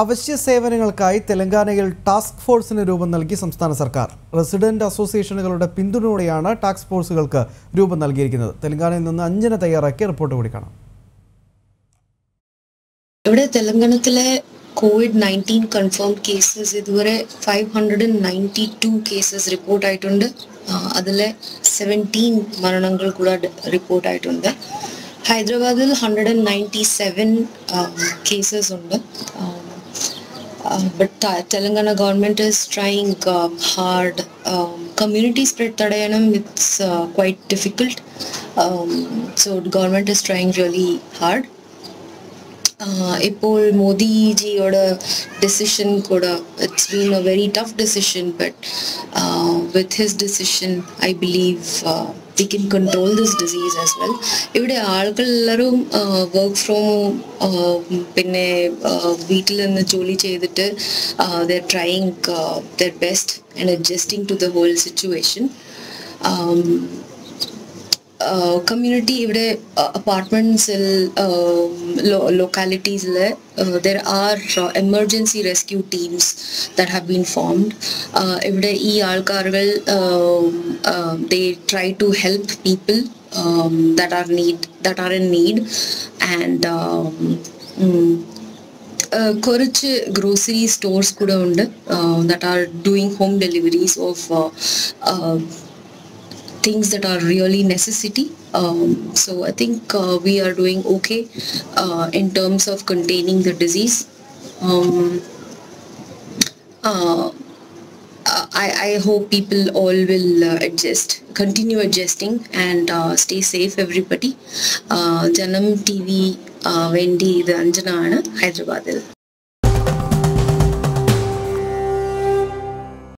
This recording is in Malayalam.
അവശ്യ സേവനങ്ങൾക്കായി തെലങ്കാനയിൽ ടാസ്ക് ഫോഴ്സിന് രൂപം നൽകി സംസ്ഥാന സർക്കാർ. റെസിഡന്റ് അസോസിയേഷനുകളുടെ പിന്തുണയോടെയാണ് ടാസ്ക് ഫോഴ്സുകൾക്ക് രൂപം നൽകിയിരിക്കുന്നത്. തെലങ്കാനയിൽ നിന്ന് അഞ്ജന തയ്യാറാക്കിയ റിപ്പോർട്ട് കൂടി കാണാം. ഇവിടെ തെലങ്കാനത്തിലെ കോവിഡ് നയന്റീൻ കൺഫേം കേസസ് ഇതുവരെ five hundred and ninety two cases report ആയിട്ടുണ്ട് അതിലെ സെവന്റീൻ മരണങ്ങൾ കൂടെ റിപ്പോർട്ട് ആയിട്ടുണ്ട് ഹൈദരാബാദിൽ hundred and ninety seven cases ഉണ്ട്. but Telangana government is trying hard community spread തടയണം it's quite difficult so government is trying really hard ഇപ്പോൾ മോദിജിയുടെ ഡിസിഷൻ കൂടെ it's been a very tough decision but with his decision I believe we can control this disease as well ഇവിടെ ആളുകൾ എല്ലാവരും വർക്ക് ഫ്രോം പിന്നെ വീട്ടിൽ നിന്ന് ജോലി ചെയ്തിട്ട് they're trying their best and adjusting to the whole situation community ഇവിടെ അപ്പാർട്ട്മെന്റ്സിൽ ലൊക്കാലിറ്റീസിൽ there are emergency rescue teams that have been formed ഇവിടെ ഈ ആൾക്കാരുകൾ they try to help people that are need that are in need and കുറച്ച് ഗ്രോസറി സ്റ്റോർസ് കൂടെ ഉണ്ട്. That are doing home deliveries of things that are really necessity. Um, so I think uh, we are doing okay uh, in terms of containing the disease. Um, uh, I, I hope people all will uh, adjust, continue adjusting and uh, stay safe everybody. Uh, Janam TV, Wendy, the Anjana, Hyderabad.